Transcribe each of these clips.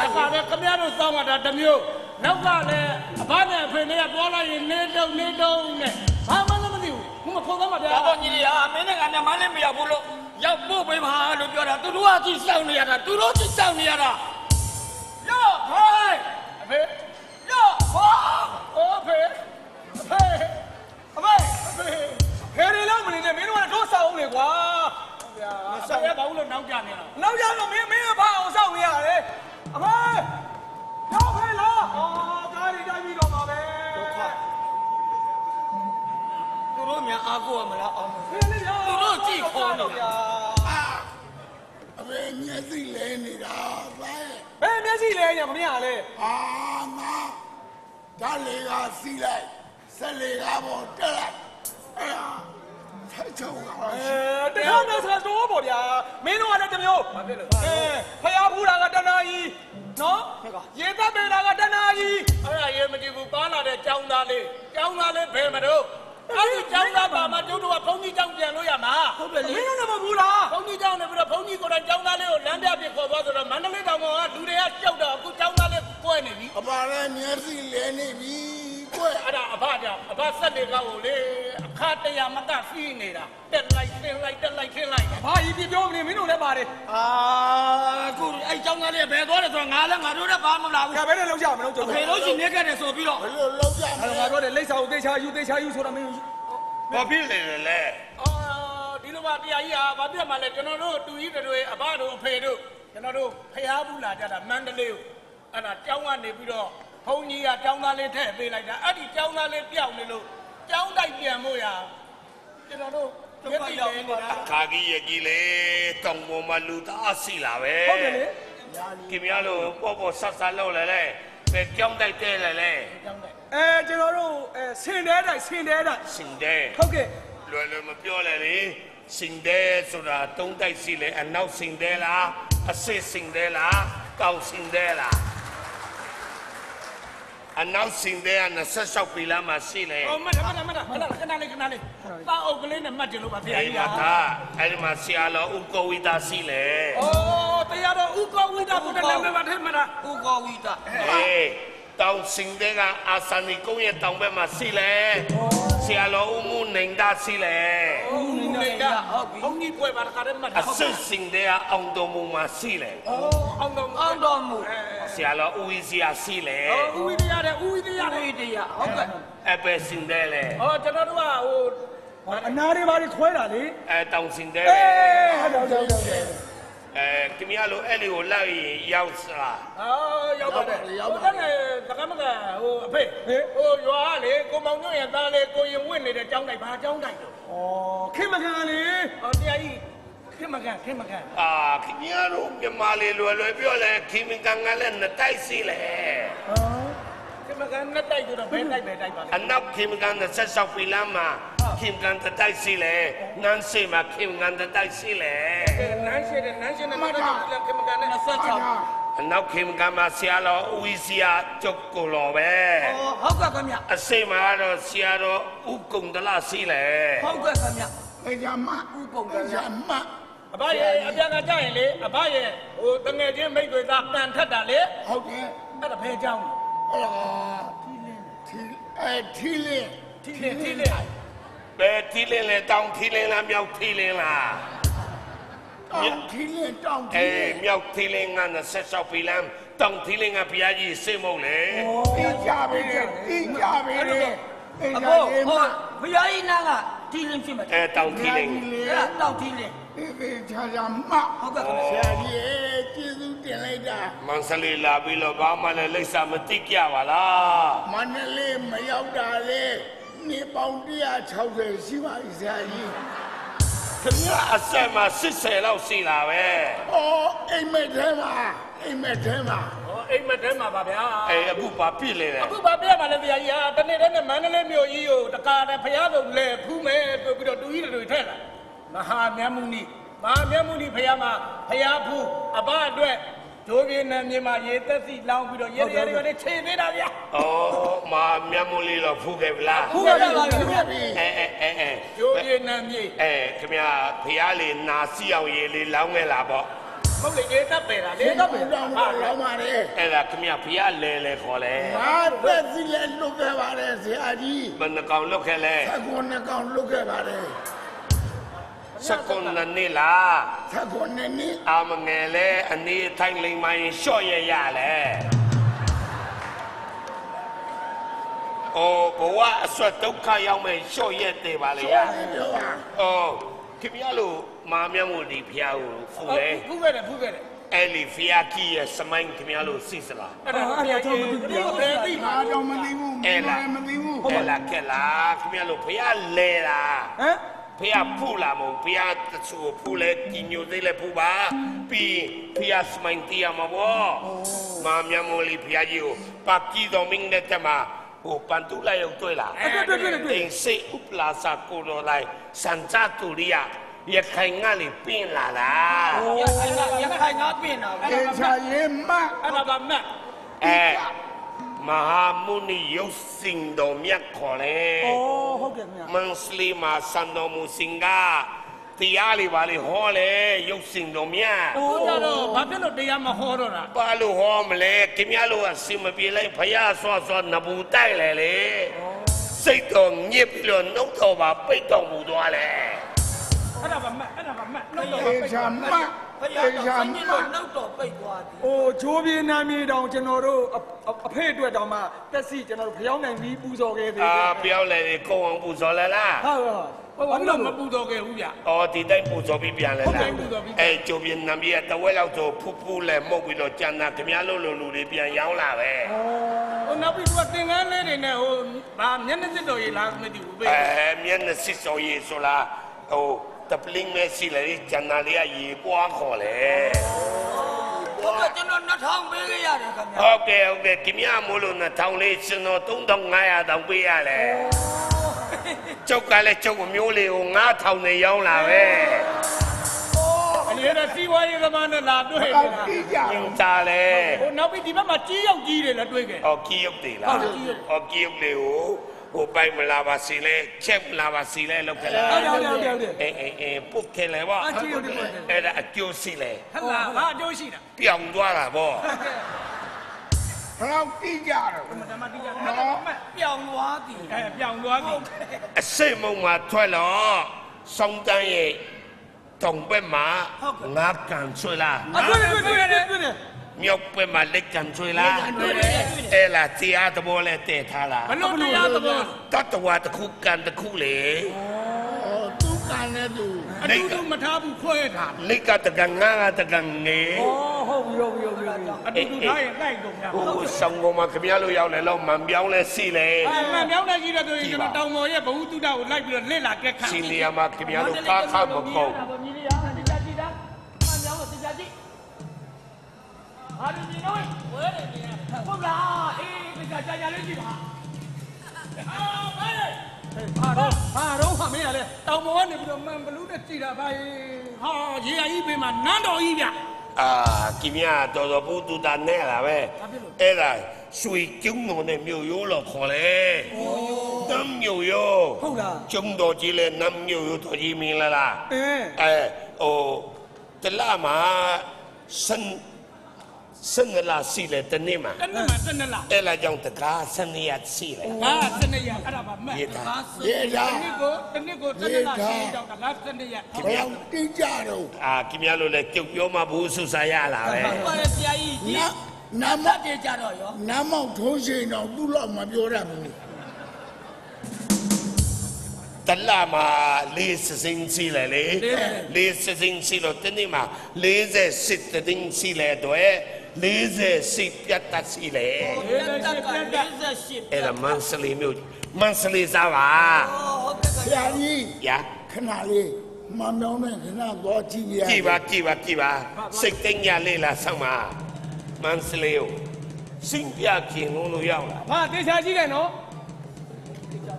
အခါလည်းခမရတို့စောင်းရတာတစ်မျိုးနောက်ကလည်းအဘနဲ့အဖေနဲ့ကသွားလိုက်ရင်နေတုံနေတုံနဲ့ဘာမှလည်းမသိဘူးမခေါ်သားပါဗျာဒါပေါ့ညီလေးဟာမင်းနဲ့ကနမလေးမရောက်ဘူးလို့ရောက်ဖို့ပဲမှာလို့ပြောတာသူတို့ကကြည့်စောင့်နေရတာသူတို့ကြည့်စောင့်နေရတာရော့ဖိုင်အဖေရော့ဖိုင်အိုးအဖေအဖေအမေအဖေဖယ်ရီလောက်မနေနဲ့မင်းတို့ကတို့ဆောက်အောင်လေကွာဗျာဆောက်ရပါဘူးလို့နောက်ကြနေတာနောက်ကြတော့မင်းမင်းကဘာအောင်ဆောက်နေရလဲ အမေတော့ဖယ်လားအော်ကားရီတိုင်းပြီးတော့ပါပဲသူတို့များအားကိုးရမလားအောင်ဖယ်လေးဗျာသူတို့ကြည့်ခေါ်နေတာအမေမျက်စိလဲနေတာဗာရဲ့ဘယ်မျက်စိလဲညာမမြင်ရလဲအာငါဒါလေကစီးလိုက်ဆက်လေကပေါ်တက်လိုက်အဲ့ ထိုက်ချောင်းပါအဲတရားနဲ့ဆက်တော့ပေါ့ဗျာမင်းတို့ကလည်းတစ်မျိုးဘာဖြစ်လို့အဲဖျားဖူးတာကတဏှာကြီးနော်ရေသက်ပေတာကတဏှာကြီးအဲ့ဒါရေမတည်ဘူးပါလာတဲ့ကြောင်းသားလေးကြောင်းသားလေးဘယ်မတော့အဲ့ဒီကျောင်းသားပါမှာကျုပ်တို့ကဘုန်းကြီးကျောင်းပြန်လို့ရမှာဟုတ်တယ်လေမင်းတို့ကမဘူးလားဘုန်းကြီးကျောင်းနေပြီးတော့ဘုန်းကြီးကိုယ်တိုင်ကျောင်းသားလေးကိုလမ်းပြပြခေါ်သွားဆိုတော့မန္တလေးတောင်ကလူတွေကကြောက်တော့အခုကျောင်းသားလေးကွဲနေပြီအပါလဲမျက်စိလဲနေပြီ ကွယ် အဲ့ဒါအဘကြောင့်အဘဆက်နေကောက်ကိုလေအခါတရမကဖီးနေတာတက်လိုက်ဆင်းလိုက်တက်လိုက်ဆင်းလိုက် ဘာကြီးပြပြောမနေမင်းတို့လည်းပါတယ် အာအခုအဲ့เจ้าသားလေးဘယ်သွားတယ်ဆိုတော့ငါလည်းငါတို့လည်းဘာမလာဘူး ခါပဲနဲ့လောက်ကြမလို့ကြုံ ဖေလို့ရှိနေခဲ့တယ်ဆိုပြီးတော့ ဘယ်လိုလောက်ကြမ အဲ့ လဲ တော့ငါတို့လည်းလိပ်စာကိုသေချာယူသေချာယူဆိုတာမင်း ဘာဖြစ်လဲလဲ အော်ဒီလိုပါတရားကြီးဟာဘာပြတ်မှလဲကျွန်တော်တို့တူကြီးတွေအဘတို့အဖေတို့ကျွန်တော်တို့ဖျားဘူးလာကြတာမန္တလေးကိုအဲ့ဒါကျောင်းကနေပြီးတော့ ဘုန်းကြီးကကျောင်းသားလေးထည့်ပေးလိုက်တာအဲ့ဒီကျောင်းသားလေးပြောင်းနေလို့ကျောင်းတိုက်ပြန်မို့ရကျွန်တော်တို့ရက်တိလေနေတာခါကြီးရကြီးလေတောင်ပေါ်မှာလူသားစီလာပဲဟုတ်တယ်လေခင်ဗျားတို့ပေါ်ပေါ်ဆက်ဆက်လောက်လဲလေပဲကြောင်းတိုက်တဲ့လေလေကျောင်းတိုက်အဲကျွန်တော်တို့အဲဆင်တဲတိုင်းဆင်တဲတိုင်းစင်တဲ့ဟုတ်ကဲ့လွယ်လွယ်မပြောလဲလေစင်တဲ့ဆိုတာတုံးတိုက်စီလေအနောက်စင်တဲ့လားအစစ်စင်တဲ့လားကောက်စင်တဲ့လား အနောက်စင်တဲ့က26ပြီလားမရှိလေအော်မတ်မတ်မတ်ခဏခဏလေးခဏလေးတာအုပ်ကလေးနဲ့မှတ်တယ်လို့ပါဖျားအဲ့ကြီးမှာဟာသာအဲ့ဒီမှာဆရာတော်ဥက္ကဝိတာစီလေ။အော်တရားတော်ဥက္ကဝိဒဘုရားနာမည်ပါထဲမှာလားဥကောဝိတာအေးတောင်စင်တဲ့ကအာသနိကုန်းရဲ့တောင်ဘက်မှာစီလေဆရာတော်ဥမှုနိုင်တာစီလေ။ဘုန်းကြီးနေတာ ဟုတ်ပြီ။ဘုန်းကြီးပွဲပါတခါတည်းမှတ်အစစ်စင်တဲ့ကအောင်တော်မူမှာစီလေ။အော်အောင်တော်အောင်တော်မူဆရာတော်ဥဝိစီယာစီလေ။အော်ဥဝိဒရတဲ့ဥဝိဒရဝိတဲ့တရားဟုတ်ကဲ့အပဲစင်တဲ့လေ။အော်ကျွန်တော်တို့ကဟိုအနာတွေဘာတွေခွဲတာလေအဲတောင်စင်တဲ့အေလေးဟုတ်တယ်ဟုတ်တယ်ဟုတ်တယ် အဲခင်ဗျားတို့အဲ့ဒီကိုလိုက်ရင်ရောက်စလားအော်ရောက်ပါတယ်။ရောက်ပါတယ်။တက္ကမကဟိုအဖေဟိုရွာလေကိုမောင်ညွန့်ရဲ့သားလေးကိုရင်ဝင့်နေတဲ့ကျောင်းတိုက်ဘာကျောင်းတိုက်တော့ဩခင်မခံလေ။အော်တရားကြီးခင်မကန်ခင်မကန်အာခင်ဗျားတို့မြမလေးလွယ်လွယ်ပြောလဲခင်မကန်ကလည်းနှစ်တိုက်စီလေခင်မကန်နဲ့တိုက်ဆိုတော့ဘယ်တိုက်ပဲတိုက်ပါလဲအနောက်ခင်မကန်26ပြီလားမှာ ခင်ကန်တစ်တိုက်စီလေနန်းစီမှာခင်ကန်တစ်တိုက်စီလေ။အဲနန်းရှိတယ်နန်းရှိတယ်နန်းတော့ခင်မကန်နဲ့26အနောက်ခင်ကမှာဆရာတော်ဦးဝီစီယာကျုပ်ကိုလောပဲဟုတ်ကဲ့ခင်ဗျအစိမ့်မှာတော့ဆရာတော်ဦးကုံတလစီလေဟုတ်ကဲ့ခင်ဗျအဲ့ဒါမှဥပုံကရမအဘရဲ့အပြန်ကကြရင်လေအဘရဲ့ဟိုတငယ်ချင်းမိတ်တွေသားတန်ထက်တာလေဟုတ်တယ်အဲ့ဒါဘယ်ကြောင်းအဲ့ဒါထီအဲထီလင်းထိလေထိလေ ဘယ်ထီလင်းလဲတောင်ထီလင်းလားမြောက်ထီလင်းလားတောင်ထီလင်းတောင်ထီအေးလင်းမြောက်ထီလင်းက26ပြီလားတောင်ထီလင်းကဘုရားကြီးစိတ်မဟုတ်လေတိကြပြီလေတိကြပြီလေအဲ့အဒါကိုလေးဟိုမှဘုရားကြီးနာကတီလင်းဖြစ်မယ်အဲတောင်ထီလင်းအဲ့ဒါတောက်တီလင်းဒီဒီချာချာမဟုတ်ကဲ့ခင်ဗျဆရာကြီးကျေးဇူးတင်လိုက်တာမန်စလေးလာပြီးတော့ဘာမှလည်းလိပ်စာမတိကြပါလားမန္တလေးမရောက်တာလေ နေပေါင်း160ရှိပါပြီဆရာကြီးခင်ဗျာအဆက်မှာ80လောက်ရှိလာပဲ။အော်အိမ်မက်ထဲမှာအိမ်မက်ထဲမှာဟောအိမ်မက်ထဲမှာပါဗျာအေးအခုဘာဖြစ်လဲလဲအခုဗာပြရမှာလဲဗျာကြီးဟာတနေ့တည်းနဲ့မန္တလေးမြို့ကြီးကိုတကားနဲ့ဖရားဆုံးလဲဖူးမယ်ဆိုပြီးတော့တူကြီးတွေထက်လာမဟာမြတ်မုနီမဟာမြတ်မုနီဖရားမှာဖရားဖူးအဘအတွက် တို့ပြည်နဲ့မြန်မာရေသက်စီလောင်းပြီးတော့ရေရေရေတွေခြေသေးတာဗျာ။အော်မာမြတ်မိုးလေးတော့ဖူးခဲ့ဗလား။ဖူးခဲ့ပါပြီဖူးခဲ့ပြီ။အဲအဲအဲအဲတို့ပြည်နဲ့မြေအဲခင်ဗျာဖះလေးနာစီအောင်ရေလေးလောင်းခဲ့လားပေါ့။ဟုတ်လေရေသက်ပဲလား။ရေသက်ပဲလောင်းပါလောင်းပါလေ။အဲ့ဒါခင်ဗျာဖះလဲလဲခေါ်လဲ။မာသက်စီလဲလွတ်ခဲ့ပါလေဆရာကြီး။ဘယ်နှကောင်လွတ်ခဲ့လဲ။၁၉နှကောင်လွတ်ခဲ့ပါလေ။ 19နှစ်လား19နှစ်အမငယ်လဲအနေထိုင်လိမ်မိုင်းလျှော့ရရလဲအိုးဘဝအဆွတ်ဒုက္ခရောက်မဲ့လျှော့ရက်သေးပါလေရအိုးခင်ဗျားလို့မာမြတ်မို့ဒီဖျားကိုဖူလဲဖူခဲ့တယ်ဖူခဲ့တယ်အဲ့ဒီဖျားကြီးရဲ့စမိုင်းခင်ဗျားလို့စိစလားအဲ့ဒါအဲ့ဒါကျွန်တော်မသိဘူးဘယ်သိမှာတော့မသိဘူးမသိဘူးအဲ့လားကဲလားခင်ဗျားလို့ဖျားလဲလားဟမ် ဖះဖူလာမုံဖះတဆူဖူလေကညိုသေးလေဖူပါပြီးဖះစမိုင်းတီယာမဘောမာမြမိုလီဖះကြီးကိုပါကီတော်မင်းနဲ့တမဟိုပန်တူလာရောက်တွေ့လားတွေ့တွေ့တွေ့တွေ့တင်စိဥပလာစာကိုလိုလိုက်စန်ဇာတူရီယာရခိုင်ငါလေးပင်းလာလားရခိုင်ကရခိုင်ကပြင်တာကေချာရင်မအဲ့ဒါကမတ်အဲ မဟာမုနီရုပ်စင်တော်မြတ်ခေါ်လေဩဟုတ်ကဲ့ခင်ဗျာမန်စလီမာစန္တော်မူစင်ကတရားလေးပါလေဟောလေရုပ်စင်တော်မြတ်ဟိုကြတော့ဘာဖြစ်လို့တရားမဟောတော့တာပါလို့ဟောမလဲခင်ဗျားတို့ကစင်မပြေလိုက်ဖယားဆွာဆွာနဘူးတိုက်လေလေစိတ်တော်ညစ်ပြီးတော့နှုတ်တော်ပါပိတ်တော်မူသွားလေအဲ့ဒါကမတ်အဲ့ဒါကမတ်နှုတ်တော့ကေချာမ ဖယားကေတော့ချာဆိုင်မကြီးတော့နောက်တော့ပိတ်သွားတယ်ဟိုဂျိုးပြေးနာမည်တောင်ကျွန်တော်တို့အအအဖေအတွက်တောင်မှတက်စီကျွန်တော်တို့ဖျောင်းနိုင်ပြီးပူဇော်ခဲ့သေးအာတယ်ပြောင်းလေကိုအောင်ပူဇော်လဲလားဟုတ်ဟုတ်ဘာလို့မပူတော့ခဲ့ဘူးဗျအော်ဒီတိုင်းပူဇော်ပြီးပြန်လဲဟုတ်ကဲ့လားပူဇော်ပြီးအဲကျိုးပြင်းနံပြည့်တဝက်လောက်ဆိုဖူးဖူးလဲမှုတ်ပြီးတော့ကျန်တာခင်ဗျားတို့လိုလူတွေပြန်ရောင်းလာပဲဟိုနောက်ပြီးသူကသင်္ကန်းလေးတွေနဲ့ဟိုဗာမျက်နှာစစ်တော်ရေးလားမသိဘူးပဲအဲမျက်နှာစစ်စော်ရေးဆိုလားဟို တပလင်းမဲ့စီလေကျန်တာလေးကရေပွားခေါ်လေဟုတ်ကဲ့ကျွန်တော်2000ပေးခဲ့ရတယ်ခင်ဗျာဟုတ်ကဲ့ဟုတ်ကဲ့ခင်ဗျာမို့လို့2000လေးကျွန်တော်3500တောင်ပေးရလေကျုပ်ကလည်းကျုပ်ကိုမျိုးလေးကို9000နဲ့ရောင်းလာပဲအရေးတော့စီးပွားရေးသမားနဲ့လာတွေ့အနေတာတိကြကျင်းသားလေဟိုနောက်ပြီးဒီဘက်မှာကြီးရောက်ကြီးတွေလည်းတွေ့ခဲ့ဟောကီယုတ်တေလားဟုတ်ကီးယုတ်ဟောကီယုတ်လေးကို ဟိုပိုက်မလာပါစီလဲချက်မလာပါစီလဲလောက်ခဲ့လားဟုတ်တယ်ဟုတ်တယ်ဟုတ်တယ်အေးအေးအေးပုတ်ခဲလေပါအချီဟုတ်တယ်ဟုတ်တယ်အဲ့ဒါအကျိုးစီလဲဟတ်လားဘာအကျိုးရှိတာပြောင်းသွားတာဗောဘလောက်တိကြတော့ဓမ္မတိကျအဲ့ဒါကမတ်ပြောင်းသွားသည်အဲပြောင်းသွားပြီအစိတ်မုံမှာထွက်တော့စောင်းတန်းရဲ့တောင်ဘက်မှာငါကန်ဆွဲလားအတွေ့တွေ့တွေ့တွေ့တွေ့တယ် မြောက်ဘက်မှာလက်ကန်ဆွဲလားအဲ့လားတရားသဘောလဲတည်ထားလားဘလို့တရားသဘောတတဝါတစ်ခုကန်တစ်ခုလေဟောသူကန်တဲ့သူအတူတူမထားဘူးခွဲထားလိကတကန်ငါကတကန်ငေဩဟုတ်ပြီဟုတ်ပြီဟုတ်ပြီအတူတူထားရင်တိုက်ကုန်တာဟိုဆောင်ကောင်မှာခမရလို့ရောက်လေတော့မန်ပြောင်းလဲစီလေအဲမှန်မြောင်းနေကြီးတဲ့ဆိုရင်ကျွန်တော်တောင်ပေါ်ရဲ့ဘဝတုဒ္ဒကိုလိုက်ပြီးတော့လက်လာကက်ခတ်စီနေရာမှာခမရလို့ကားခါမကောမြ ဟာဒီဒီနော်ဝဲတယ်ပြန်ဟုတ်လားအေးတရားကြာကြာလေးကြည့်ပါအာမဲဟာတော့ဟာတော့ဟာမင်းရလဲတောင်ပေါ်ကနေပြီးတော့မှန်ဘလူးနဲ့ကြည်တာပါရေဟာရေအကြီးပေးမှာနန်းတော်ကြီးဗျအာခမရတော်တော်ဘူးတူတာနဲ့လာပဲအဲ့ဒါရွှေကျုံတော်နဲ့မြို့ရိုးလို့ခေါ်လေတမ်းမြို့ရိုးဟုတ်လားကျုံတော်ကြီးလဲနမ်းမြို့ရိုးတော်ကြီးမင်းလားလားအင်းအဲဟိုတလမှာစ န်စန်လာစီလေတနေ့မှာတနည်းမှတနည်းလားအဲ့လာကြောင့်တကားစနေရစီလေငါစနေရအဲ့ဒါပါမှတ်ရေးတာရေတာတနည်းကိုတနည်းကိုတနည်းလားရှင်းတော့ငါစနေရဘလောက်တိကြတော့အာခင်ဗျားတို့လည်းကြုတ်ပြောမှဘူးဆူစာရလာပဲဟုတ်ပါတယ်ဆရာကြီးဒီနာနာမမတ်တယ်ကြတော့ရောနာမောက်ထိုးရှင်တော့သူ့လောက်မပြောရဘူးတလမှာလေးစစင်းစီလေလေလေးစစင်းစီလို့တနေ့မှာ40စစ်တင်းစီလေတော့ 40စစ်ပြတ်တစီလေတက်က48အဲ့ဒါမန်စလီမျိုးမန်စလီစားပါဟုတ်ကဲ့ဆရာကြီးညာခဏလေးမမောင်းနဲ့ခဏသွားကြည့်ရကြည်ပါကြည်ပါကြည်ပါစိတ်သိမ်းရလေးလားဆောင်းပါမန်စလီကိုစင်ပြကင်လုံးလို့ရောက်လာဟာတေချာကြည့်တယ်နော်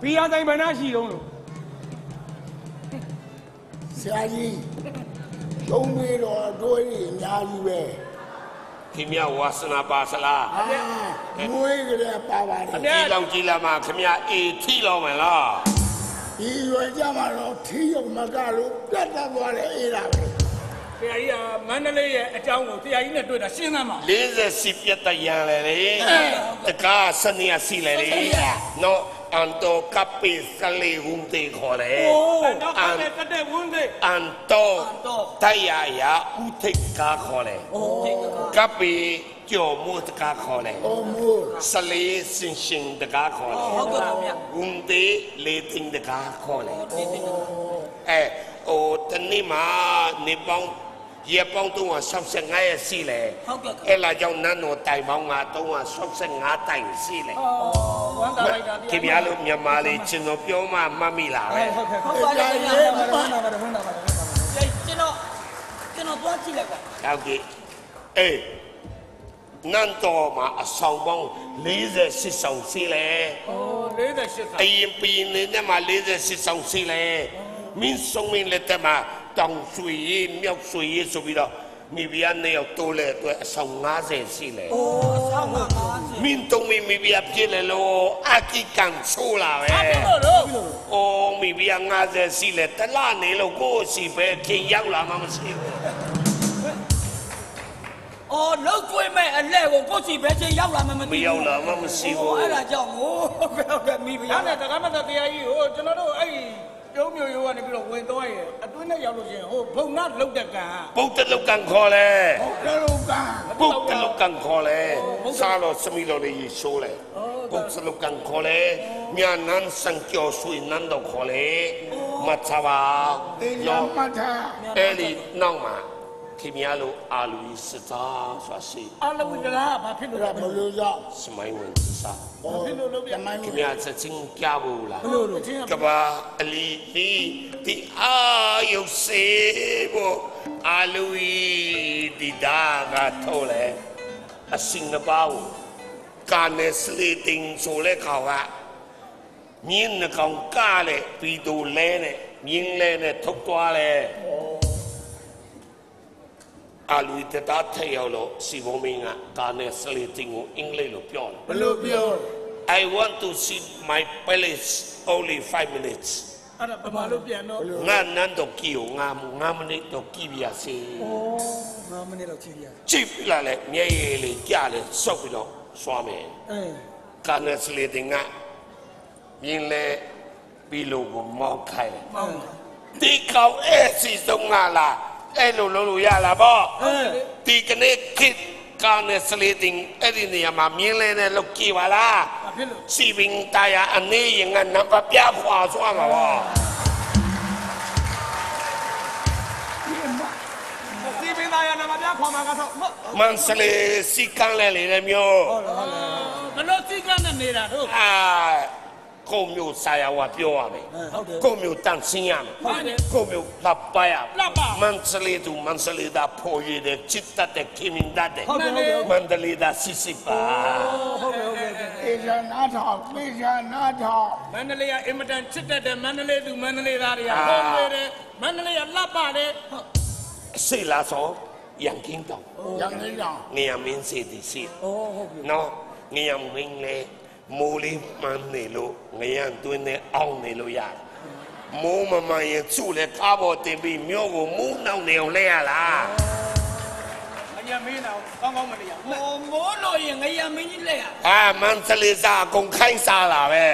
ဘီယာတိုင်းဗနာရှိတော့လို့ဆရာကြီးလုံးပြီးတော့တွေးရအများကြီးပဲ ခင်ဗျဝါစနာပါစလားအာမွေးကြတဲ့ပါပါတယ်အကြီးလောင်ကြီးလာမှာခင်ဗျအေးထီလောင်မယ်လားဒီရွယ်ကြမှာတော့ထီးရုံမကလို့ပြတ်တတ်သွားတယ်အေးတာပဲဟဆရာကြီးကမန္တလေးရဲ့အကြောင်းကိုဆရာကြီးနဲ့တွေ့တာရှင်းသမ်းပါ40ပြတ်တရန်လေလေတကားစနေစီလေလေနော် အန်တိုကပီစလီဟုန်တေခေါ်တယ်တော့အဲ့ဒါတက်တဲ့ဝန်းသေးအန်တိုတရယာဥထိ တ်ကားခေါ်တယ်ကပီကျော်မို့တကားခေါ်တယ်အိုမိုးစလေးစင်ရှင်တကားခေါ်တယ်ဟုတ်ကဲ့ဗျာဟုန်တေလေတင်တကားခေါ်တယ်အဲဟိုတနေ့မှာနေပေါင်းရေပေါင်း365ရက်ရှိလေဟုတ်ကဲ့အဲ့လာကြောင့်နန်းတော်တိုင်ပေါင်းက365တိုင်ရှိလေဝမ်းသာလိုက်တာခင်ဗျားတို့မြန်မာလေးကျွန်တော်ပြောမှမှတ်မိလားပဲဟုတ်ကဲ့ဟုတ်ပါတယ်ခင်ဗျာဟုတ်ပါတယ်ဟုတ်ပါတယ်ဟုတ်ပါတယ်ကျွန်တော်ကျွန်တော်သွားကြည့်လိုက်ပါဟုတ်ကဲ့အေးနန်းတော်မှာအဆောင်ပေါင်း48ဆောင်ရှိလေဟို48ဆအရင်ပြည်နေတဲ့မှာ48ဆောင်ရှိလေမင်းဆုံးမင်းလက်ထက်မှာ တောင်ဆွေရေးမြောက်ဆွေရေးဆိုပြီးတော့မိဖုရားနှစ်ယောက်တိုးလဲအတွက်အဆောင်90ရှိလေအိုးဆောင်းပါပါမင်းတုံးမင်းမိဖုရားပြည့်လေလို့အကိကန်ဆိုးလာပဲဘာဖြစ်လို့လို့အိုးမိဖုရား90ရှိလေတလနေလို့ကိုယ့်စီပဲခင်ရောက်လာမှမရှိဘူးအော်လောက်ကျွေးမဲ့အလဲကိုကိုချီပဲချင်းရောက်လာမှမမသိရောက်လာမှမရှိဘူးအဲ့ဒါကြောင့်ဟိုဟုတ်ကဲ့ဟုတ်ကဲ့မိဖုဒါရားနဲ့တက္ကမတတရားကြီးဟိုကျွန်တော်တို့အဲ့ ဒီကျုံးမျိုးရိုးကနေပြီးတော့ဝင်သွားရဲ့အတွင်းနဲ့ရောက်လို့ရှိရင်ဟိုဘုံနာလုတ်တဲ့ကံပုတ်တလုတ်ကန်ခေါ်လေကဲလို့ကံပုတ်တလုတ်ကန်ခေါ်လေစားလို့စမီလို့လေရှိုးလေပုတ်တလုတ်ကန်ခေါ်လေမြန်နန်းစံကျော်ဆွေနန်းတော့ခေါ်လေမတ်ချပါအေးရရောမထာအဲ့ဒီနောက်မှာ ခင်ဗျားတို့အာလူကြီးစသားဆိုရှိအလဝိဒရာဘာဖြစ်လို့ရလဲမလို့ရစမိုင်းဝင်စားဟောတမိုင်းခင်လို့ဗျားစချင်းကြဘူးလားလို့လို့ချင်းကဘာအလီလီဒီအာယုစေဘောအာလူကြီးဒီဒါကထိုးလေအစင်နပေါင်းကာနေစလီတင်ဆိုလေခေါကမြင်းနှကောင်ကားလေပီတူလဲနဲ့မြင်းလဲနဲ့ထုတ်သွားလေ အာလူတတာထရောက်လို့စီဘုံမင်းကကာနေစလီတင်ကိုအင်္ဂလိပ်လိုပြောတယ်ဘလို့ပြော I want to see my palace only 5 minutes အဲ့ဒါဘာလို့ပြန်တော့ငါနန်းတော့ကြည့်ငါငါမနစ်တော့ကြည့်ပြရစီငါမနေ့တော့ကြည့်ရကြည့်ပြလာလေမျက်ရည်လေးကြားလေစောက်ပြီးတော့စွာမယ်အဲကာနစလေတင်ကမြင်းလေပြီးလို့ကိုမောက်ခိုင်းတယ်ဒီကောင်အဲ့စီဆုံးငါလား အဲ့လိုလုပ်လို့ရလားပေါ့ဒီကနေ့ခေတ်ကာနဲ့စလေတင်အဲ့ဒီနေရာမှာမြင်းလဲနဲ့လောက်ကြည့်ပါလားစီဘင်းတာယာအနေရင်ကနံပါတ်ပြခွာသွားမှာပေါ့စီဘင်းတာယာနံပါတ်ပြခွာမှာကတော့မန်စလေစီကန်လဲလေမျိုးမလို့စီကန်နဲ့နေတာတို့အာ ကိုမျိုးဆာယာဝပြောရမယ်ဟုတ်တယ်ကိုမျိုးတန်ဆင်းရမယ်ဟုတ်တယ်ကိုမျိုးလှပရလှပမန်စလေသူမန်စလေဒါဖိုရတဲ့ချစ်တတ်တဲ့ခင်မင်တတ်တဲ့ဟုတ်တယ်ဟုတ်တယ်မန္တလေးဒါစစ်စစ်ပါဟုတ်တယ်ဟုတ်တယ်အေးရနာထောင်ပြေးရနာထောင်မန္တလေးကအင်မတန်ချစ်တတ်တဲ့မန္တလေးသူမန္တလေးသားတွေကဟောနေတယ်မန္တလေးကလှပတယ်အစိလာစောရန်ကင်းတောင်ရန်နေရောင်နေရမင်းစီဒီစီအော်ဟုတ်ပြီနော်ငရံမင်းလေ မိုးလေးမှန်းနေလို့ငရံတွင်းနဲ့အောင်းနေလို့ရတယ်မိုးမမှန်ရင်သူ့လေကားပေါ်တင်ပြီးမြို့ကိုမူးနှောင်နေအောင်လဲရလားအညာမင်းတော့ကောင်းကောင်းမနေရဘူးဟိုမိုးလို့ရင်ငရမင်းကြီးလက်ရအာမန်စလေးစားအကုန်ခိုင်းစားလာပဲ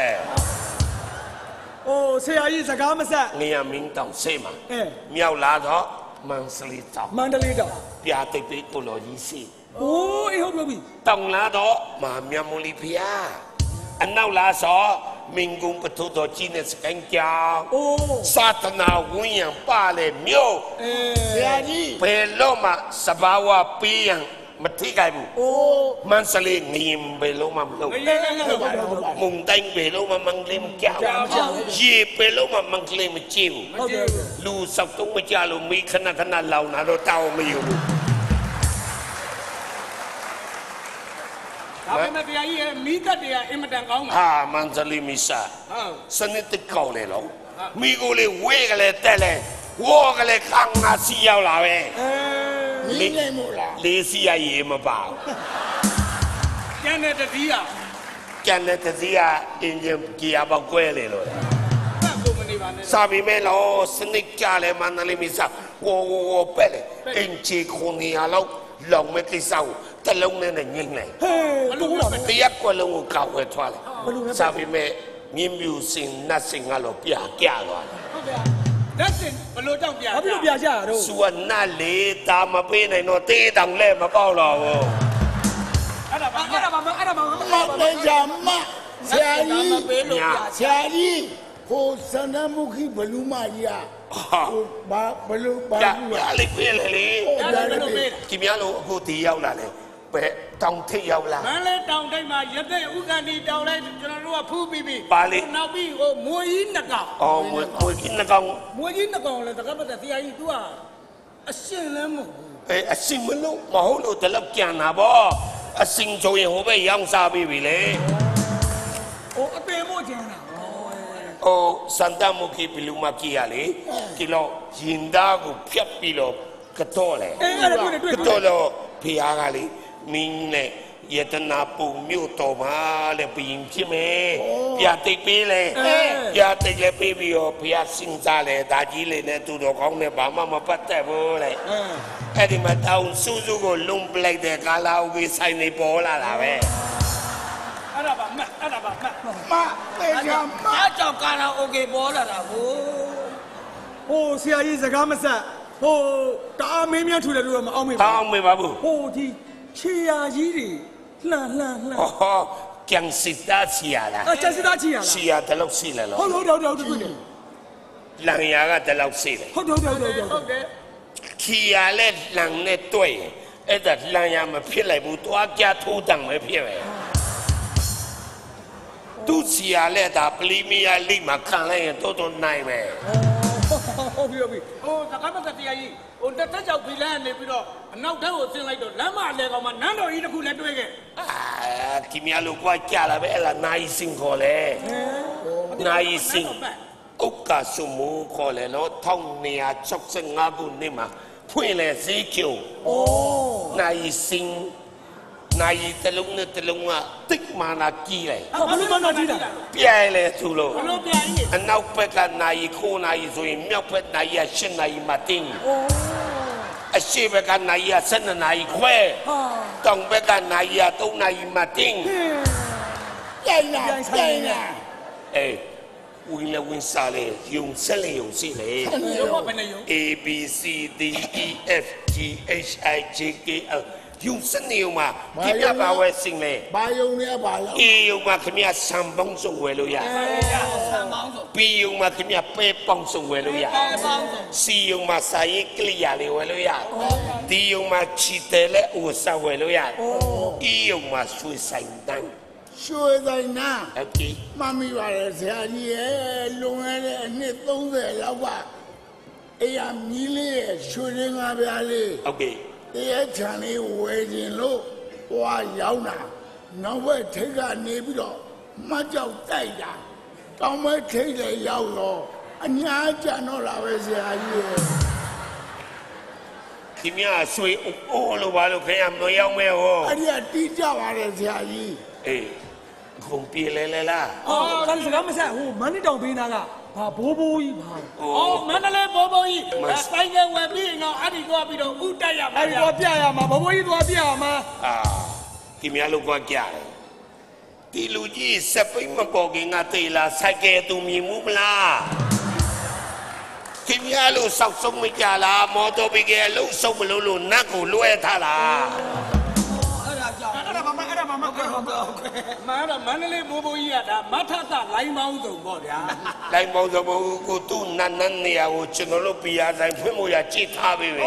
အိုးဆရာကြီးစကားမဆက်ငရံမင်းတောင်ဆေးမှာအဲမြောက်လာတော့မန်စလေးတောင်မန္တလေးတော့ပြာတိတ်ပိတ်ကိုလိုကြီးစီအိုးအေးဟုတ်ပြီတောင်လာတော့မာမြတ်မလီဖျား အနောက်လာဆိုမင်းကုံပထုတော်ကြီးနဲ့စကန်ကြောင်အိုးစာတနာဝင်းရံပါလေမြို့အဲဆရာကြီးဘယ်လို့မှစဘာဝပေးရန်မထိခိုက်ဘူးအိုးမန်စလေးငရင်ဘယ်လို့မှမလုပ်ငရေလည်းလုပ်ပါတော့မုန်တိုင်းဘယ်လို့မှမန်ကလေးမကြောက်ရေဘယ်လို့မှမန်ကလေးမကြည့်ဘူးဟုတ်တယ်လူစောက်တုံးမကြလို့မိခဏခဏလောင်လာတော့တောင်းမယူဘူး ဒါပေမဲ့တရားကြီးရဲ့မိသက်တွေကအင်မတန်ကောင်းပါဟာမန်စလေးမီစာဟုတ်စနစ်တကောက်လေလို့မိကိုလေဝဲကလေးတက်လေဝေါ်ကလေးခန်းငါစီရောက်လာပဲအဲမင်းနေမို့လားလေးစီရရေမပါဘူးကျန်တဲ့တတိယကျန်တဲ့တစည်းကအင်ဂျင်ဂီယာပေါက်ကွဲလေလို့ ဖတ်ကိုမနေပါနဲ့စာပေမဲ့လို့စနစ်ကြလဲမန္တလေးမစားဝဝဝပဲ့လေအင်ချီခုန်ရလောက်လောင်မဲ့ကိစ္စကိုတလုံးနဲ့နဲ့ညှိနှိုင်းဟဲ့တူတာပဲတရက်ကွက်လုံးကိုကောက်ဝဲထွက်လာစာပေမဲ့မြင်းမြူစင်နတ်စင်ကတော့ပြကြသွားတယ်ဟုတ်ဗျာလက်စင်ဘလို့ကြောင့်ပြဘာဖြစ်လို့ပြကြရတော့သူကနတ်လေတာမပေးနိုင်တော့တေးတောင်လဲမပေါက်တော့ဘူးအဲ့ဒါပါအဲ့ဒါမှမအဲ့ဒါမှမမလေးကြမဆရာကြီးပေးလို့ပြဆရာကြီး ဟိုစန္ဒမုခိဘလူမကြီးอ่ะ ဟာ ဟိုဘာဘလူဘာ ပြ ဘူး ပြ လား လေးပေးလေလေ အဲ့ဒါလည်းပေးတာ ခင်ဗျားတို့အခုဒီရောက်လာလေပဲတောင်ထိပ်ရောက်လာ မန်းလေးတောင်ထိပ်မှာရတဲ့ဥက္ကဋ္ဌတောင်လိုက်ကျွန်တော်တို့ကဖူးပြီးပြီ ပါလေ နောက်ပြီးဟိုမွေကြီးနှစ်ကောင် အော်မွေမွေကင်းနှကောင် မွေကြီးနှစ်ကောင်လည်းတကပတ်တဲ့ဆရာကြီး तू ကအရှင်လည်းမဟုတ်ဘူး အဲအစင်မလို့မဟုတ်လို့တလောက်ကြံတာဗောအစင်ဆိုရင်ဟိုဘက်ရောင်းစားပြီးပြီလေ ဟိုအပင်မို့ကျန်တာ ဟိုစန္ဒမုခိဘလူမကြီးရလေဒီတော့ရင်သားကိုဖြတ်ပြီးတော့ကတော့လေအေးအဲ့ဒါတွေ့တွေ့ကတွေ့တော့တော့ဖះကလေမင်းနဲ့ယတနာပုံမြို့တော်မှာလေဘရင်ဖြစ်မယ်ပြတိတ်ပေးလေပြတိတ်လည်းပေးပြီးတော့ဖះစင်စားလေဒါကြီးလေနဲ့သူတော်ကောင်းနဲ့ဘာမှမပတ်သက်ဘူးလေအဲ့ဒီမှာတောင်စူးစူးကိုလုံပလိုက်တဲ့ကာလာအိုကေဆိုင်နေပေါ်လာတာပဲ အဲ့ဒါပါမှတ်အဲ့ဒါပါမှတ်မသေချာမအဲ့ကြောင့်ကာရာအိုကေပေါ်လာတာကိုဟိုဆရာကြီးစကားမဆက်ဟိုတအားမင်းများထူတယ်လို့တော့မအောင်မေပါတောင်းမေပါဘူးဟိုဒီခြေရာကြီးတွေလှန်လှန်လှန်ဟောကျန်စစ်သားချီရလားအကျန်စစ်သားချီရလားချီရတလောက်စီလဲလို့ဟုတ်ဟုတ်ဟုတ်ဟုတ်ဟုတ်လန်ရာကတလောက်စီတယ်ဟုတ်ဟုတ်ဟုတ်ဟုတ်ဟုတ်တယ်ခီရလဲလန်နဲ့တွေ့အဲ့ဒါလန်ရာမဖြစ်လိုက်ဘူးတွားကြထိုးတံပဲဖြစ်ပဲ သူစီရလဲဒါပလီမီယာလိမှာခံလိုက်ရင်တော်တော်နိုင်ပဲဟုတ်ပြီဟုတ်ပြီဟိုတကပတ်တဲ့ဆရာကြီးဟိုတက်တက်ကြောက်ပြီးလမ်းနေပြီးတော့အနောက်ထဲကိုဆင်းလိုက်တော့လမ်းမအလဲကောင်မှာနန်းတော်ကြီးတစ်ခုလည်းတွေ့ခဲ့အာကီမီယာလိုကွာကြလာပဲအဲ့ဒါနိုင်စင်ခေါ်လေနိုင်စင်ဥက္ကာစုမူခေါ်လေနော်1965ခုနှစ်မှာဖွင့်လေဈေးကျုံနိုင်စင် နိုင်တလုံးနဲ့တလုံးကတိတ်မာနာကြီးလိုက်ဟောဘယ်လိုမှန်းကြည့်တာပြဲလေသူလို့ဘလို့ပြကြီးအနောက်ဘက်ကနိုင်ခိုးနိုင်ဆိုရင်မြောက်ဘက်နိုင်ရရှင်းနိုင်မှတင်းအရှိဘက်ကနိုင်ရဆယ်နှစ်နိုင်ခွဲတောင်ဘက်ကနိုင်ရသုံးနိုင်မှတင်းပြိုင်လာပြိုင်လာအေးဝင်လေဝင်စားလေယုံဆက်လေယုံစီလေရုံးမဘယ်နဲ့ရုံး A B C D E F G H I J K L ယုံစနေမှာဒီပြပါဝဲစင်လေဘာယုံနေပါလား A ယုံမှာခမရစံပေါင်းစုံဝယ်လို့ရဆံပေါင်းဆုံး B ယုံမှာခမရပဲပေါင်းစုံဝယ်လို့ရပေါင်းပေါင်းဆုံးစီယုံမှာစာရေးကလျာလေးဝယ်လို့ရတယ်။ဒီယုံမှာချီတယ်လဲဥစားဝယ်လို့ရတယ်။ဤယုံမှာဆွေဆိုင်တန်းရွှေဆိုင်နာ။ဟုတ်ကဲ့မမီပါလေဆရာကြီးရဲ့လွန်ခဲ့တဲ့အနှစ်30လောက်ကအေးရမီးလေးရဲ့ရွှေရင်းကားပြားလေးဟုတ်ကဲ့ တရားချန်လေးဝယ်ခြင်းလို့ဟွာရောက်တာနောက်ဘက်ထိတ်ကနေပြီးတော့မကြောက်တိုက်တာတောင်းမဲ့ထိတ်လည်းရောက်တော့အညာကြံတော့လာပဲဆရာကြီးရဲ့ဒီမြဆွေအိုးလိုပါလို့ခင်ဗျာမရောက်မဲဟောအဲ့ဒီကတီးကြပါတယ်ဆရာကြီးအေးခုံပြေလဲလဲလားအော်ကစကားမဆက်ဟိုမန်းတောင်ပေးနာက ဘာဘိုးဘိုးကြီးဘာ။အော်မန္တလေးဘောဘောကြီးအဲဆိုင်ကဝယ်ပြီးရင်တော့အဲ့ဒီသွားပြီးတော့ဥတက်ရမှာအဲ့ဒီတော့ပြရမှာဘဘိုးကြီးသွားပြရမှာအာဒီမြလို့ကွာကြတယ်။ဒီလူကြီးစပိတ်မပေါ်ခင်ကတေးလာဆိုင်ကဲသူမြင်မှုမလား။ခင်ဗျားလို့စောက်ဆုံးမကြလားမော်တော်ဘီကဲလုံးဆုံးမလို့လို့နတ်ကိုလွှဲထားလား ဟုတ်ဟုတ်ဟုတ်မှန်တော့မန္တလေးဘောဘောကြီးကဒါမထသလိုင်းပေါင်းစုံပေါ့ဗျာလိုက်မောင်စဘူကိုသူ့နန်းနန်းနေရာကိုကျွန်တော်တို့ပြရဆိုင်ဖွင့်ဖို့ရကြည့်ထားပြီပဲ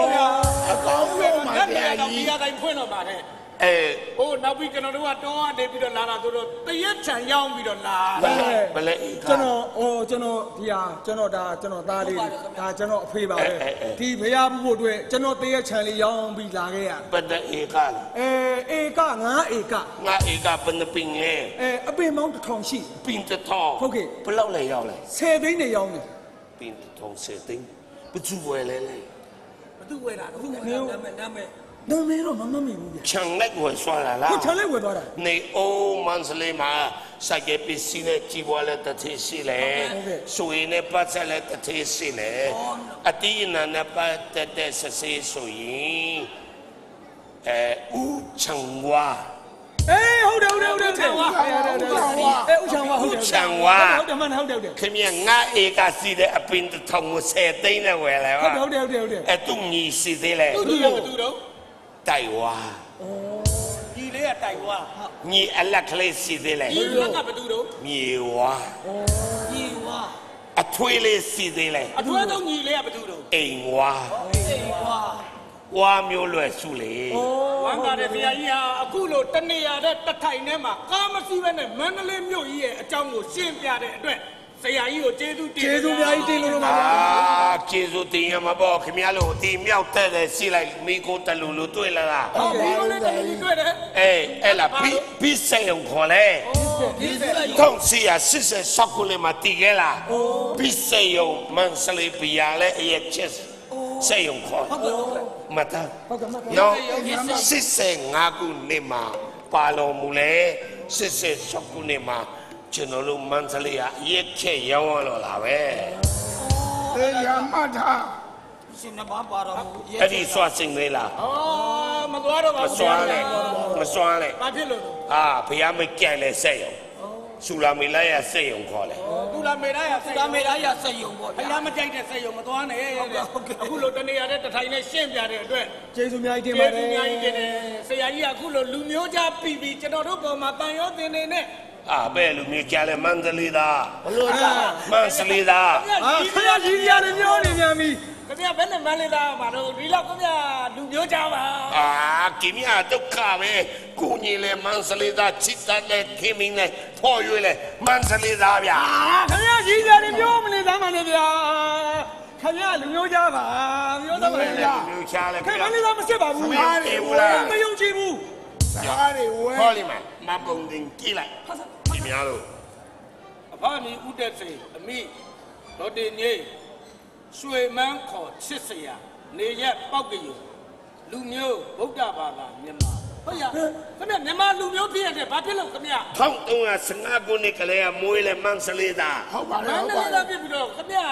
အကောင်းဆုံးပါငါဆပြရာတော့ကြီးပြရတိုင်းဖွင့်တော့ပါတယ် အဲဟိုနောက်ပြီးကျွန်တော်တို့ကတောကနေပြီးတော့လာတာဆိုတော့တရက်ချံရောက်ပြီးတော့လာဘယ်လဲဘယ်လဲအေးကျွန်တော်ဟိုကျွန်တော်ဒီဟာကျွန်တော်ဒါကျွန်တော်သားလေးဒါကျွန်တော်အဖေပါပဲဒီမရဘူးဖို့အတွက်ကျွန်တော်တရက်ချန်လေးရောင်းပြီးလာခဲ့ရဘယ်တဲ့အေကလဲအဲဧက9ဧကငါအေကဘယ်နှပင်လဲအဲအပင်မောင်းတစ်ထောင်ရှိပင်တစ်ထောင်ဟုတ်ကဲ့ဘယ်လောက်လဲရောက်လဲ10သိန်းနဲ့ရောင်းတယ်ပင်တစ်ထောင်စေသိန်းဘယ်သူဝယ်လဲလဲဘသူဝဲတာအခုနာမည်နာမည် နာမည်တော့မမမိဘူးဗျခြံလက်ကိုဆွာလာလားကိုချမ်းလေးဝယ်သွားတာ နေအိုးမန်စလေးမှာစိုက်ကပစ္စည်းနဲ့ကြီးပွားလက်တစ်ထည်ရှိလေဆွေနဲ့ပတ်ဆက်လက်တစ်ထည်ရှိလေအတီးအနာနဲ့ပတ်သက်တဲ့ဆဆေးဆိုရင်အဲဦးချံဝါ အေးဟုတ်တယ်ဟုတ်တယ်ဟုတ်တယ်ချန်ဝါအေးဦးချန်ဝါဟုတ်တယ်ချံဝါ ဟုတ်တယ်မှန်တယ်ဟုတ်တယ်ဟုတ်တယ်ခင်ဗျငါဧကစီတဲ့အပင်တစ်ထောင်ကိုဆယ်သိန်းနဲ့ဝယ်လဲဟုတ်ပါတယ်ဟုတ်တယ်ဟုတ်တယ်ဟုတ်တယ် အဲသူညီစီသေးလေ သူ့သူရောသူတော့ တိုင်ဝါဒီလေးကတိုက်ဝါညီအလက်ကလေးစီသေးလေဒီလက်ကဘသူတော့မြေဝါညီဝါအထွေးလေးစီသေးလေအထွေးဆုံးညီလေးကဘသူတော့အိမ်ဝါအေးဝါဝါမျိုးလွယ်စုလေဝမ်းသာတဲ့ဆရာကြီးဟာအခုလိုတနေရာတဲ့တထိုင်ထဲမှာကားမရှိဘဲနဲ့မန္တလေးမြို့ကြီးရဲ့အကြောင်းကိုရှင်းပြတဲ့အတွက် ဆရာကြီးကိုကျေးဇူးတင်ကျေးဇူးအများကြီးတင်လို့တော့ပါအာဗျာကျေးဇူးတင်ရမှာပေါ့ခင်ဗျားတို့ဒီမြောက်တဲ့တဲ့စီလိုက်မိကိုတလူလူတွေ့လာလားဟောဒီလိုလေးတည်းတွေ့တယ်အေးအဲ့လာပြီးပြီးစေုံခေါ်လေဒီစလိုက်ကောင်းစီရစစ်စစ်ဆောက်ကိုလေမတီးခဲ့လားပြီးစေုံမန်စလေးပြရလေအရက်ချစ်စေုံခေါ်မတာနော်စစ်စစ်ငါခုနေမှာပါတော်မူလေစစ်စစ်ဆောက်ကိုနေမှာ ကျွန်တော်တို့မန်စလေးကအရက်ချက်ရောင်းရတော့လာပဲသေရမတ်ထားရှင်နဘာပါတော်မူအဲ့ဒီစွာစင်လေးလားဩမသွားတော့ပါမဘူးစွာနဲ့မစွာနဲ့ဘာဖြစ်လို့အာဘုရားမကြိုက်လဲစက်ရုံဆူလာမီလာရစက်ရုံခေါ်လေသူလာမေရရစိတ်ဒါမေရာရစက်ယုံပေါ့ဖယားမကြိုက်တဲ့စိတ်ရုံမသွားနဲ့တဲ့အခုလိုတနေရာတဲ့တထိုင်နဲ့ရှင်းပြတဲ့အတွက်ကျေးဇူးအများကြီးတင်ကျေးပါတဇူးယ်အများကြီးတင်တယ်ဆရာကြီးကအခုလိုလူမျိုးခြားပြီးပြီးကျွန်တော်တို့ပေါ်မှာတန်ရောတင်နေနဲ့ အာဘယ်လူမျိုးကြလဲမန္တလေးသားဘလို့လဲမန္တလေးသားအာခရကြီးရတယ်ပြောနေမြန်ပြီခင်ဗျာဘယ်နဲ့မန်းလေးသားမှာတော့ဒီလောက်ခင်ဗျာလူမျိုးခြားပါအာကိမြဒုက္ခပဲကိုကြီးလေမန္တလေးသားချစ်တတ်တဲ့ခင်မင်းနဲ့ဖော်ရွေးလေမန္တလေးသားဗျာအာခရကြီးရတယ်ပြောမနေသားမှလည်းဗျာခင်ဗျာလူမျိုးကြပါပြောသားပါဘယ်လေလူဗျာမျိုးချလဲခင်ဗျာလည်းမစစ်ပါဘူးမယုံကြည်ဘူးလားမယုံကြည်ဘူးစားတွေဝဲခေါ်လိမမ ပုံတင်ကြည့်လိုက်ဒီများလို့အဖအမီဥတက်စေအမိဒေါ်တင်ငိမ့်ရွှေမန်းခေါ်ချစ်စရာနေရက်ပောက်ကယူလူမျိုးဗုဒ္ဓဘာသာမြန်မာဟုတ်ရခင်ဗျာမြန်မာလူမျိုးဖြစ်ရတဲ့ဘာဖြစ်လို့ခင်ဗျာ1315ခုနှစ်ကလေးကမွေးလေမန္တလေးသားဟုတ်ပါလေမန္ဟုတ်တပါလေးလေသားဖြစ်ပြီးတော့ခင်ဗျာ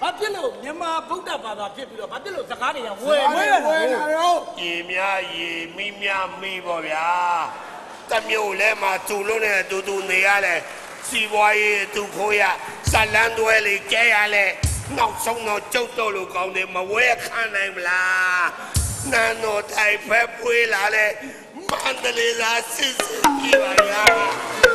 ဘာဖြစ်လို့မြန်မာဗုဒ္ဓဘာသာဖြစ်ပြီးတော့ဘာဖြစ်လို့စကားတွေကဝဲဝဲဝဲလာတော့ရေများရေမိများမိပေါ့ဗျာ တမျိုးလဲမှာသူလုံးနဲ့အတူတူနေရလဲစီပွားရေးအတူခိုးရဇလန်းတွဲလေးကျဲရလဲနောက်ဆုံးတော့ကျုပ်တော့လို့ကောင်းတယ်မဝဲခံနိုင်မလားနန်းတော်ထိုင်ဖက်ပွေးလာလဲမန္တလေးသားစစ်စစ်ကြည့်ပါဗျာ